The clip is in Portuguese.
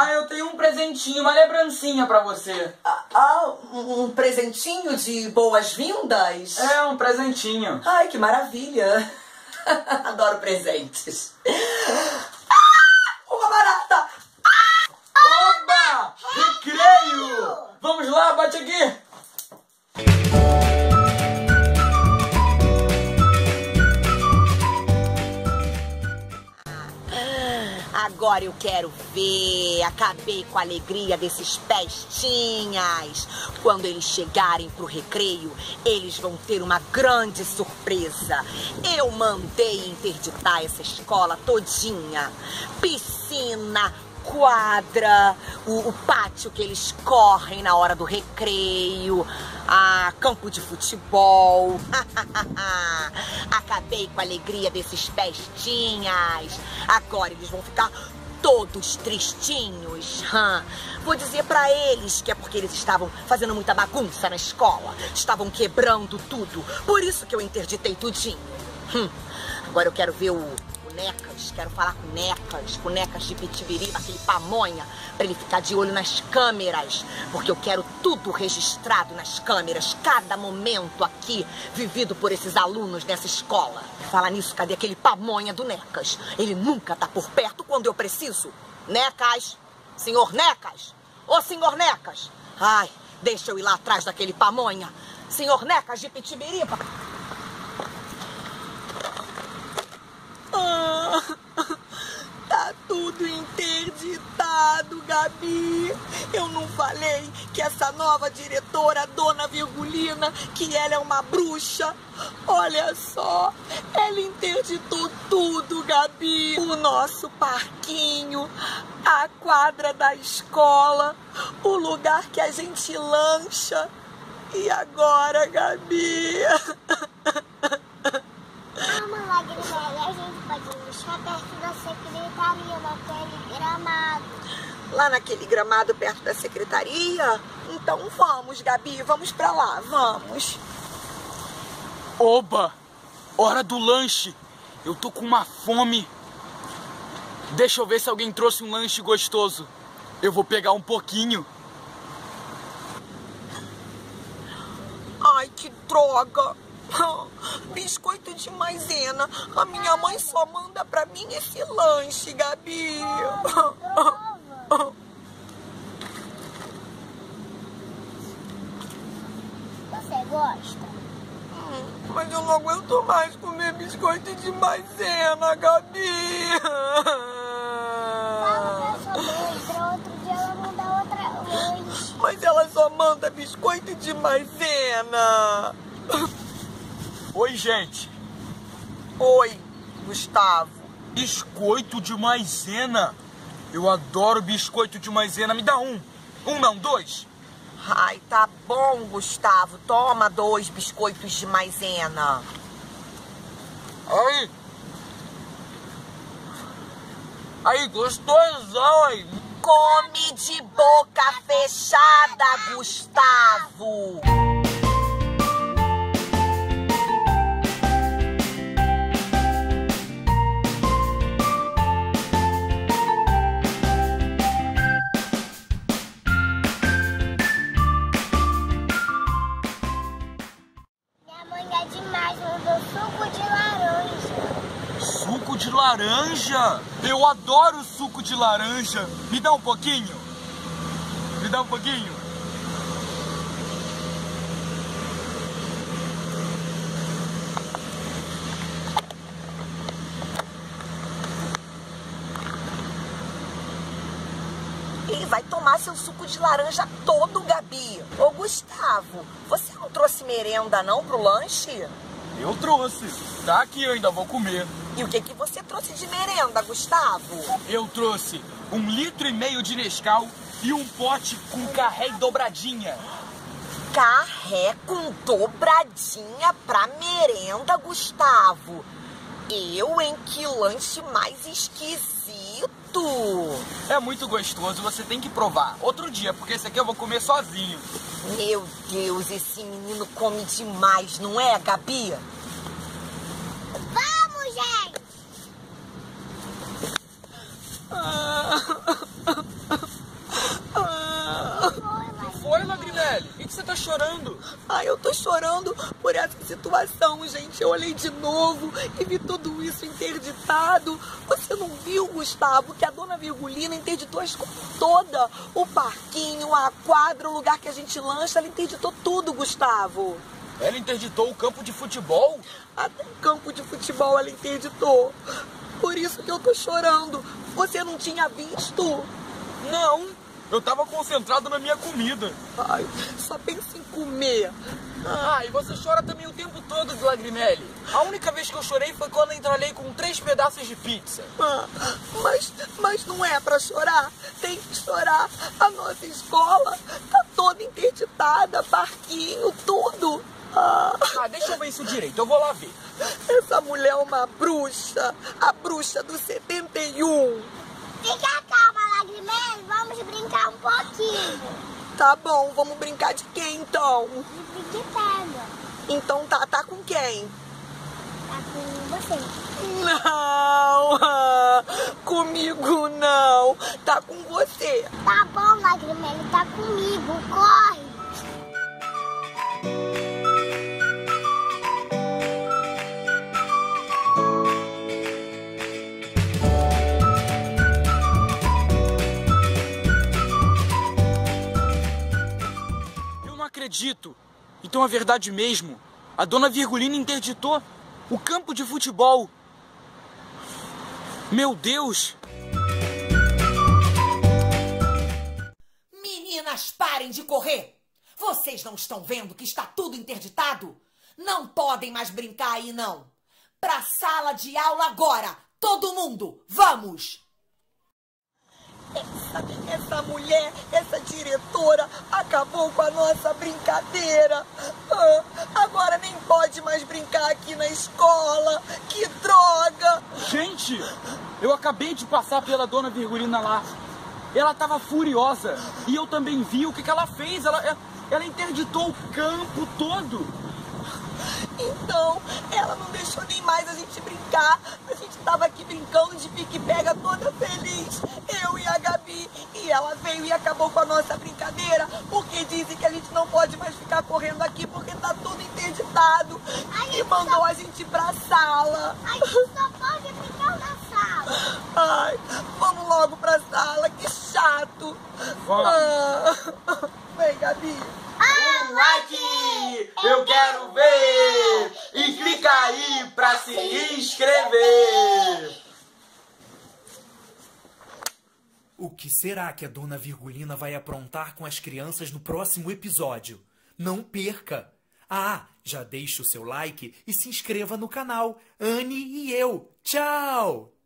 Ah, eu tenho um presentinho, uma lembrancinha pra você. Ah, ah, um presentinho de boas-vindas? É, um presentinho. Ai, que maravilha. Adoro presentes. Agora eu quero ver. Acabei com a alegria desses pestinhas. Quando eles chegarem pro recreio, eles vão ter uma grande surpresa. Eu mandei interditar essa escola todinha. Piscina, quadra, o, o, pátio que eles correm na hora do recreio, a campo de futebol. Acabei com a alegria desses pestinhas. Agora eles vão ficar todos tristinhos. Vou dizer para eles que é porque eles estavam fazendo muita bagunça na escola, estavam quebrando tudo. Por isso que eu interditei tudinho. Hum. Agora eu quero ver o Necas, quero falar com Necas, com Necas de Pitibiriba, aquele pamonha, para ele ficar de olho nas câmeras, porque eu quero tudo registrado nas câmeras, cada momento aqui vivido por esses alunos nessa escola. Falar nisso, cadê aquele pamonha do Necas? Ele nunca tá por perto quando eu preciso. Necas, senhor Necas, ô senhor Necas, ai, deixa eu ir lá atrás daquele pamonha. Senhor Necas de Pitibiriba. Ah, tá tudo interditado, Gabi. Eu não falei que essa nova diretora, Dona Virgulina, que ela é uma bruxa. Olha só, ela interditou tudo, Gabi. O nosso parquinho, a quadra da escola, o lugar que a gente lancha. E agora, Gabi? a gente pode lanchar perto da secretaria, naquele gramado. Lá naquele gramado perto da secretaria? Então vamos, Gabi, vamos pra lá, vamos. Oba! Hora do lanche! Eu tô com uma fome. Deixa eu ver se alguém trouxe um lanche gostoso. Eu vou pegar um pouquinho. Ai, que droga! Biscoito de maisena. A minha mãe só manda pra mim esse lanche, Gabi. Você gosta? Hum, mas eu não aguento mais comer biscoito de maisena, Gabi. Fala pra sua mãe, pra outro dia ela mandar outra lanche. Mas ela só manda biscoito de maisena. Oi, gente. Oi, Gustavo. Biscoito de maisena. Eu adoro biscoito de maisena. Me dá um. Um não, dois. Ai, tá bom, Gustavo. Toma dois biscoitos de maisena. Aí. Aí, gostosão aí. Come de boca fechada, Gustavo. De laranja. Eu adoro suco de laranja. Me dá um pouquinho. Me dá um pouquinho. Ele vai tomar seu suco de laranja todo, Gabi. Ô, Gustavo, você não trouxe merenda não pro lanche? Eu trouxe. Tá aqui, eu ainda vou comer. E o que, que você trouxe de merenda, Gustavo? Eu trouxe um litro e meio de Nescau e um pote com carré e dobradinha. Carré com dobradinha pra merenda, Gustavo? Eu, em que lanche mais esquisito. É muito gostoso, você tem que provar. Outro dia, porque esse aqui eu vou comer sozinho. Meu Deus, esse menino come demais, não é, Gabi? foi, Lagrimelli? O que você tá chorando? Ai, eu tô chorando por essa situação, gente. Eu olhei de novo e vi tudo isso interditado. Você não viu, Gustavo, que a dona Virgulina interditou a escola toda? O parquinho, a quadra, o lugar que a gente lancha, ela interditou tudo, Gustavo. Ela interditou o campo de futebol? Até o campo de futebol ela interditou. Por isso que eu tô chorando. Você não tinha visto? Não, eu tava concentrado na minha comida. Ai, só pensa em comer. E você chora também o tempo todo, Lagrimelli. A única vez que eu chorei foi quando entrei com três pedaços de pizza. Ah, mas, mas não é pra chorar. Tem que chorar. A nossa escola tá toda interditada, parquinho, tudo. Ah, deixa eu ver isso direito, eu vou lá ver. essa mulher é uma bruxa. A bruxa do 71. Fica calma, Lagrimel. Vamos brincar um pouquinho. Tá bom, vamos brincar de quem então? De pique-pega. Então tá, tá com quem? Tá com você. Não, ah, comigo não. Tá com você. Tá bom, Lagrimel. Tá comigo. Corre. Então é verdade mesmo. A dona Virgulina interditou o campo de futebol. Meu Deus! Meninas, parem de correr! Vocês não estão vendo que está tudo interditado? Não podem mais brincar aí, não! Pra sala de aula agora! Todo mundo! Vamos! Essa, essa mulher, essa diretora, acabou com a nossa brincadeira. Ah, agora nem pode mais brincar aqui na escola. Que droga! Gente, eu acabei de passar pela dona Virgulina lá. Ela tava furiosa. E eu também vi o que, que ela fez. Ela, ela- ela interditou o campo todo. Então, ela não deixou nem mais a gente brincar. A gente tava aqui brincando de pique-pega toda feliz. Eu e E ela veio e acabou com a nossa brincadeira. Porque dizem que a gente não pode mais ficar correndo aqui porque tá tudo interditado. E mandou a gente pra sala. A gente só pode brincar na sala. Ai, vamos logo pra sala, que chato. Vamos. Ah, Vem, Gabi. Um like! Eu quero ver! E clica aí pra se inscrever! O que será que a dona Virgulina vai aprontar com as crianças no próximo episódio? Não perca! Ah, já deixe o seu like e se inscreva no canal. Anne e eu. Tchau!